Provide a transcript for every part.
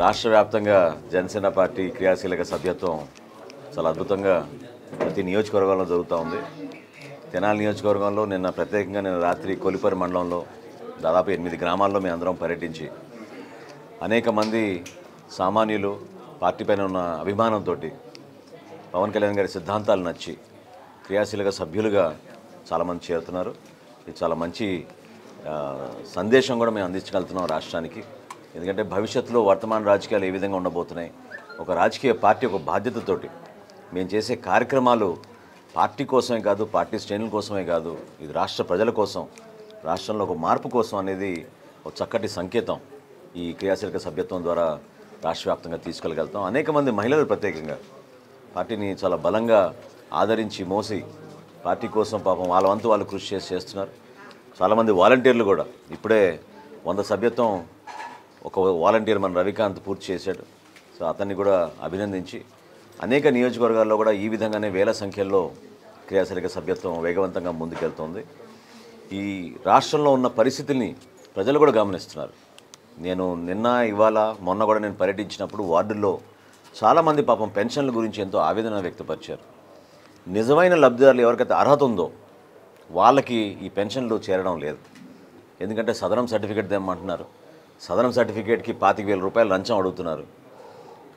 రాష్ట్ర వ్యాప్తంగా జనసేన పార్టీ క్రియాశీలక సభ్యత్వం చాలా అద్భుతంగా ప్రతి నియోజకవర్గంలో జరుగుతూ ఉంది. తెనాలి నియోజకవర్గంలో నిన్న ప్రత్యేకంగా నిన్న రాత్రి కొలిపరి మండలంలో దాదాపు ఎనిమిది గ్రామాల్లో మేము అందరం పర్యటించి అనేక మంది సామాన్యులు పార్టీ పైన ఉన్న అభిమానంతో పవన్ కళ్యాణ్ గారి సిద్ధాంతాలు నచ్చి క్రియాశీలక సభ్యులుగా చాలామంది చేరుతున్నారు. ఇది చాలా మంచి సందేశం కూడా మేము అందించగలుగుతున్నాం రాష్ట్రానికి. ఎందుకంటే భవిష్యత్తులో వర్తమాన రాజకీయాలు ఏ విధంగా ఉండబోతున్నాయి? ఒక రాజకీయ పార్టీ ఒక బాధ్యతతోటి మేము చేసే కార్యక్రమాలు పార్టీ కోసమే కాదు పార్టీ శ్రేణుల కోసమే కాదు ఇది రాష్ట్ర ప్రజల కోసం రాష్ట్రంలో ఒక మార్పు కోసం అనేది ఒక చక్కటి సంకేతం ఈ క్రియాశీలక సభ్యత్వం ద్వారా రాష్ట్రవ్యాప్తంగా తీసుకెళ్ళగలుగుతాం. అనేక మంది మహిళలు ప్రత్యేకంగా పార్టీని చాలా బలంగా ఆదరించి మోసి పార్టీ కోసం పాపం వాళ్ళ వంతు వాళ్ళు కృషి చేసి చేస్తున్నారు. చాలామంది వాలంటీర్లు కూడా ఇప్పుడే వంద సభ్యత్వం ఒక వాలంటీర్ మన రవికాంత్ పూర్తి చేశాడు. సో అతన్ని కూడా అభినందించి అనేక నియోజకవర్గాల్లో కూడా ఈ విధంగానే వేల సంఖ్యలో క్రియాశీలక సభ్యత్వం వేగవంతంగా ముందుకెళ్తోంది. ఈ రాష్ట్రంలో ఉన్న పరిస్థితుల్ని ప్రజలు కూడా గమనిస్తున్నారు. నేను నిన్న ఇవాళ మొన్న కూడా నేను పర్యటించినప్పుడు వార్డుల్లో చాలామంది పాపం పెన్షన్ల గురించి ఎంతో ఆవేదన వ్యక్తపరిచారు. నిజమైన లబ్ధిదారులు ఎవరికైతే అర్హత ఉందో వాళ్ళకి ఈ పెన్షన్లు చేరడం లేదు. ఎందుకంటే సదరం సర్టిఫికేట్ తెమ్మంటున్నారు. సదరం సర్టిఫికేట్కి పాతిక వేల రూపాయలు లంచం అడుగుతున్నారు.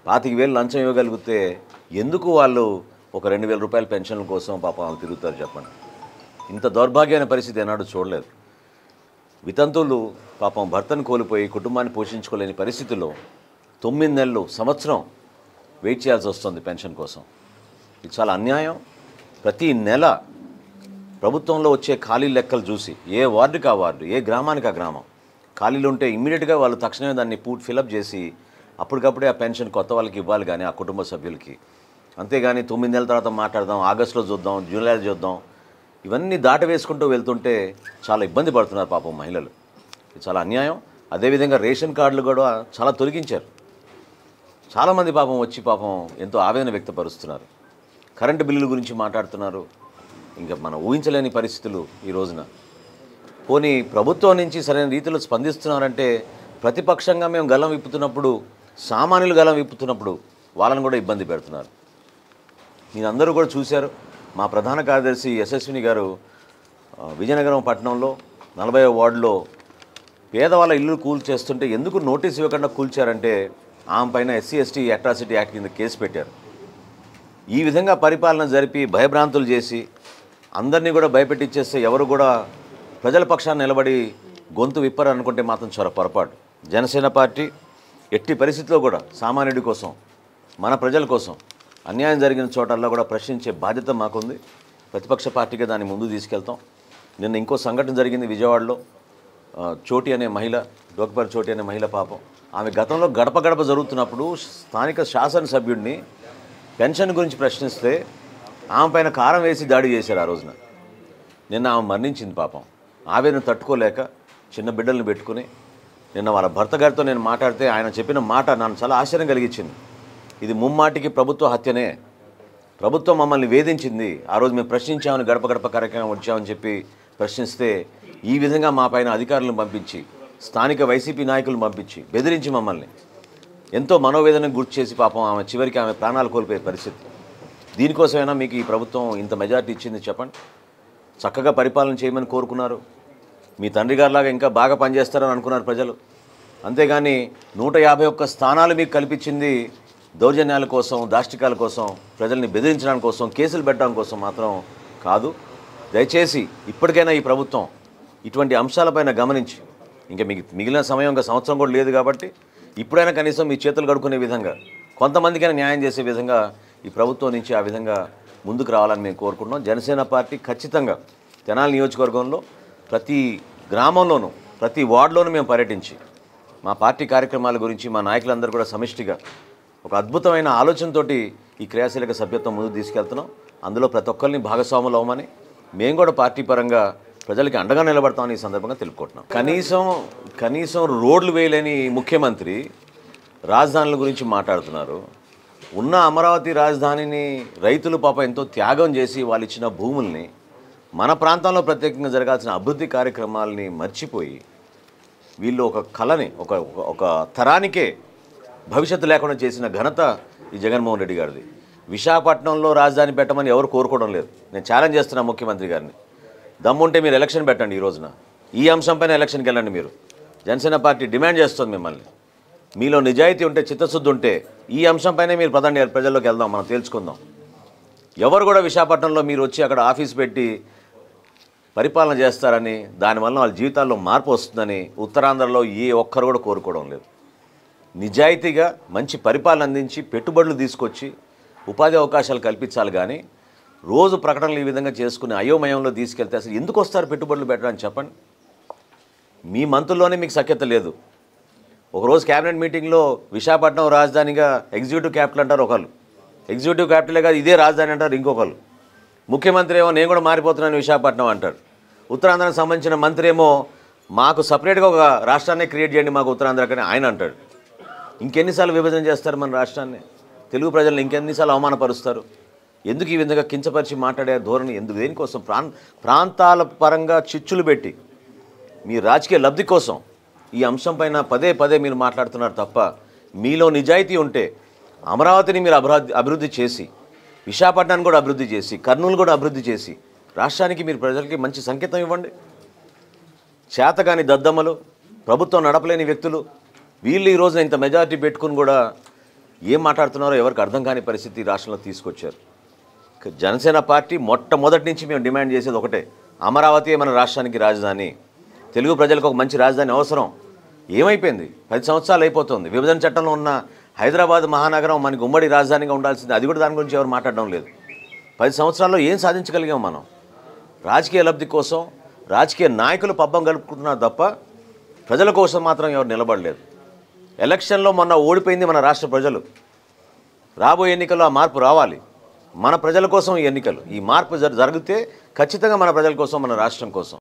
పాతిక వేలు లంచం ఇవ్వగలిగితే ఎందుకు వాళ్ళు ఒక రెండు వేల రూపాయల పెన్షన్ల కోసం పాపం వాళ్ళు తిరుగుతారు చెప్పండి. ఇంత దౌర్భాగ్యమైన పరిస్థితి ఏనాడు చూడలేదు. వితంతువులు పాపం భర్తను కోల్పోయి కుటుంబాన్ని పోషించుకోలేని పరిస్థితుల్లో తొమ్మిది నెలలు సంవత్సరం వెయిట్ చేయాల్సి వస్తుంది పెన్షన్ కోసం. ఇది చాలా అన్యాయం. ప్రతి నెల ప్రభుత్వంలో వచ్చే ఖాళీ లెక్కలు చూసి ఏ వార్డుకి ఆ వార్డు ఏ గ్రామానికి ఆ గ్రామం. ఖాళీలు ఉంటే ఇమ్మీడియట్గా వాళ్ళు తక్షణమే దాన్ని పూర్తి ఫిలప్ చేసి అప్పటికప్పుడే ఆ పెన్షన్ కొత్త వాళ్ళకి ఇవ్వాలి కానీ ఆ కుటుంబ సభ్యులకి. అంతేగాని తొమ్మిది నెలల తర్వాత మాట్లాడదాం ఆగస్టులో చూద్దాం జూలైలో చూద్దాం. ఇవన్నీ దాట వేసుకుంటూ వెళ్తుంటే చాలా ఇబ్బంది పడుతున్నారు పాపం మహిళలు. ఇది చాలా అన్యాయం. అదేవిధంగా రేషన్ కార్డులు కూడా చాలా తొలగించారు. చాలామంది పాపం వచ్చి పాపం ఎంతో ఆవేదన వ్యక్తపరుస్తున్నారు. కరెంటు బిల్లుల గురించి మాట్లాడుతున్నారు. ఇంకా మనం ఊహించలేని పరిస్థితులు ఈ రోజున. పోనీ ప్రభుత్వం నుంచి సరైన రీతిలో స్పందిస్తున్నారంటే ప్రతిపక్షంగా మేము గలం విప్పుతున్నప్పుడు సామాన్యులు గలం విప్పుతున్నప్పుడు వాళ్ళని కూడా ఇబ్బంది పెడుతున్నారు. మీరందరూ కూడా చూశారు మా ప్రధాన కార్యదర్శి యశస్విని గారు విజయనగరం పట్టణంలో నలభై వార్డులో పేదవాళ్ళ ఇల్లు కూల్ చేస్తుంటే ఎందుకు నోటీస్ ఇవ్వకుండా కూల్చారంటే ఆమె పైన ఎస్సీ ఎస్టీ అట్రాసిటీ యాక్ట్ కింద కేసు పెట్టారు. ఈ విధంగా పరిపాలన జరిపి భయభ్రాంతులు చేసి అందరినీ కూడా భయపెట్టించేస్తే ఎవరు కూడా ప్రజల పక్షాన్ని నిలబడి గొంతు విప్పరు అనుకుంటే మాత్రం చాలా పొరపాటు. జనసేన పార్టీ ఎట్టి పరిస్థితిలో కూడా సామాన్యుడి కోసం మన ప్రజల కోసం అన్యాయం జరిగిన చోటల్లో కూడా ప్రశ్నించే బాధ్యత మాకుంది. ప్రతిపక్ష పార్టీగా దాన్ని ముందు తీసుకెళ్తాం. నిన్న ఇంకో సంఘటన జరిగింది విజయవాడలో. చోటి అనే మహిళ డోక్పర్ చోటి అనే మహిళ పాపం. ఆమె గతంలో గడప గడప జరుగుతున్నప్పుడు స్థానిక శాసనసభ్యుడిని పెన్షన్ గురించి ప్రశ్నిస్తే ఆమె పైన కారం వేసి దాడి చేశారు ఆ రోజున. నిన్న ఆమె మరణించింది పాపం. ఆవేదన తట్టుకోలేక చిన్న బిడ్డలను పెట్టుకుని నిన్న వాళ్ళ భర్త గారితో నేను మాట్లాడితే ఆయన చెప్పిన మాట నన్ను చాలా ఆశ్చర్యం కలిగించింది. ఇది ముమ్మాటికి ప్రభుత్వ హత్యనే. ప్రభుత్వం మమ్మల్ని వేధించింది. ఆ రోజు మేము ప్రశ్నించామని గడప గడప కార్యక్రమం వచ్చామని చెప్పి ప్రశ్నిస్తే ఈ విధంగా మా పైన అధికారులను పంపించి స్థానిక వైసీపీ నాయకులను పంపించి బెదిరించి మమ్మల్ని. ఎంతో మనోవేదనకు గుర్తు చేసి పాపం ఆమె చివరికి ఆమె ప్రాణాలు కోల్పోయే పరిస్థితి. దీనికోసమైనా మీకు ఈ ప్రభుత్వం ఇంత మెజార్టీ ఇచ్చింది చెప్పండి. చక్కగా పరిపాలన చేయమని కోరుకున్నారు. మీ తండ్రి గారిలాగా ఇంకా బాగా పనిచేస్తారని అనుకున్నారు ప్రజలు. అంతేగాని నూట యాభై ఒక్క స్థానాలు మీకు కల్పించింది దౌర్జన్యాల కోసం దాష్టికాల కోసం ప్రజల్ని బెదిరించడానికి కోసం కేసులు పెట్టడం కోసం మాత్రం కాదు. దయచేసి ఇప్పటికైనా ఈ ప్రభుత్వం ఇటువంటి అంశాలపైన గమనించి ఇంకా మీకు మిగిలిన సమయం ఇంకా సంవత్సరం కూడా లేదు కాబట్టి ఇప్పుడైనా కనీసం మీ చేతులు కడుక్కునే విధంగా కొంతమందికైనా న్యాయం చేసే విధంగా ఈ ప్రభుత్వం నుంచి ఆ విధంగా ముందుకు రావాలని మేము కోరుకుంటున్నాం. జనసేన పార్టీ ఖచ్చితంగా తెనాలి నియోజకవర్గంలో ప్రతి గ్రామంలోనూ ప్రతి వార్డులోనూ మేము పర్యటించి మా పార్టీ కార్యక్రమాల గురించి మా నాయకులందరూ కూడా సమిష్టిగా ఒక అద్భుతమైన ఆలోచనతోటి ఈ క్రియాశీలక సభ్యత్వం ముందుకు తీసుకెళ్తున్నాం. అందులో ప్రతి ఒక్కరిని భాగస్వాములు అవ్వమని మేము కూడా పార్టీ పరంగా ప్రజలకి అండగా నిలబడతామని ఈ సందర్భంగా తెలుపుకుంటున్నాం. కనీసం కనీసం రోడ్లు వేయలేని ముఖ్యమంత్రి రాజధానుల గురించి మాట్లాడుతున్నారు. ఉన్న అమరావతి రాజధానిని రైతులు పాప ఎంతో త్యాగం చేసి వాళ్ళు ఇచ్చిన భూముల్ని మన ప్రాంతంలో ప్రత్యేకంగా జరగాల్సిన అభివృద్ధి కార్యక్రమాలని మర్చిపోయి వీళ్ళు ఒక కళని ఒక ఒక- తరానికే భవిష్యత్తు లేకుండా చేసిన ఘనత ఈ జగన్మోహన్ రెడ్డి గారిది. విశాఖపట్నంలో రాజధాని పెట్టమని ఎవరు కోరుకోవడం లేదు. నేను ఛాలెంజ్ చేస్తున్నా ముఖ్యమంత్రి గారిని. దమ్ముంటే మీరు ఎలక్షన్ పెట్టండి ఈ రోజున. ఈ అంశంపైన ఎలక్షన్కి వెళ్ళండి మీరు. జనసేన పార్టీ డిమాండ్ చేస్తుంది మిమ్మల్ని. మీలో నిజాయితీ ఉంటే చిత్తశుద్ధి ఉంటే ఈ అంశంపైనే మీరు పదండి ప్రజల్లోకి వెళ్దాం మనం తేల్చుకుందాం. ఎవరు కూడా విశాఖపట్నంలో మీరు వచ్చి అక్కడ ఆఫీస్ పెట్టి పరిపాలన చేస్తారని దానివల్ల వాళ్ళ జీవితాల్లో మార్పు వస్తుందని ఉత్తరాంధ్రలో ఏ ఒక్కరు కూడా కోరుకోవడం లేదు. నిజాయితీగా మంచి పరిపాలన అందించి పెట్టుబడులు తీసుకొచ్చి ఉపాధి అవకాశాలు కల్పించాలి కానీ రోజు ప్రకటనలు ఈ విధంగా చేసుకుని అయోమయంలో తీసుకెళ్తే అసలు ఎందుకు వస్తారు పెట్టుబడులు పెట్టడానికి చెప్పండి? మీ మంత్రుల్లోనే మీకు సఖ్యత లేదు. ఒకరోజు క్యాబినెట్ మీటింగ్లో విశాఖపట్నం రాజధానిగా ఎగ్జిక్యూటివ్ క్యాపిటల్ అంటారు ఒకళ్ళు. ఎగ్జిక్యూటివ్ క్యాపిటలే కాదు ఇదే రాజధాని అంటారు ఇంకొకళ్ళు. ముఖ్యమంత్రి ఏమో నేను కూడా మారిపోతున్నాను విశాఖపట్నం అంటాడు ఉత్తరాంధ్రకు సంబంధించిన మంత్రి ఏమో మాకు సపరేట్గా ఒక రాష్ట్రాన్ని క్రియేట్ చేయండి మాకు ఉత్తరాంధ్రకని ఆయన అంటాడు. ఇంకెన్నిసార్లు విభజన చేస్తారు మన రాష్ట్రాన్ని? తెలుగు ప్రజలను ఇంకెన్నిసార్లు అవమానపరుస్తారు? ఎందుకు ఈ విధంగా కించపరిచి మాట్లాడే ధోరణి? ఎందుకు దేనికోసం? ప్రాం ప్రాంతాల పరంగా చిచ్చులు పెట్టి మీ రాజకీయ లబ్ధి కోసం ఈ అంశంపైన పదే పదే మీరు మాట్లాడుతున్నారు తప్ప మీలో నిజాయితీ ఉంటే అమరావతిని మీరు అభివృద్ధి అభివృద్ధి చేసి విశాఖపట్నాన్ని కూడా అభివృద్ధి చేసి కర్నూలు కూడా అభివృద్ధి చేసి రాష్ట్రానికి మీరు ప్రజలకి మంచి సంకేతం ఇవ్వండి. చేతగాని దద్దమ్మలు ప్రభుత్వం నడపలేని వ్యక్తులు వీళ్ళు ఈరోజు ఇంత మెజారిటీ పెట్టుకుని కూడా ఏం మాట్లాడుతున్నారో ఎవరికి అర్థం కాని పరిస్థితి రాష్ట్రంలో తీసుకొచ్చారు. జనసేన పార్టీ మొట్టమొదటి నుంచి మేము డిమాండ్ చేసేది ఒకటే అమరావతి మన రాష్ట్రానికి రాజధాని తెలుగు ప్రజలకు ఒక మంచి రాజధాని అవసరం. ఏమైపోయింది? పది సంవత్సరాలు అయిపోతుంది. విభజన చట్టంలో ఉన్న హైదరాబాద్ మహానగరం మనకి ఉమ్మడి రాజధానిగా ఉండాల్సింది. అది కూడా దాని గురించి ఎవరు మాట్లాడడం లేదు. పది సంవత్సరాల్లో ఏం సాధించగలిగాం మనం? రాజకీయ లబ్ధి కోసం రాజకీయ నాయకులు పబ్బం గలుపుకుంటున్నారు తప్ప ప్రజల కోసం మాత్రం ఎవరు నిలబడలేదు. ఎలక్షన్లో మొన్న ఓడిపోయింది మన రాష్ట్ర ప్రజలు. రాబోయే ఎన్నికల్లో ఆ మార్పు రావాలి. మన ప్రజల కోసం ఈ ఎన్నికలు. ఈ మార్పు జరిగితే ఖచ్చితంగా మన ప్రజల కోసం మన రాష్ట్రం కోసం.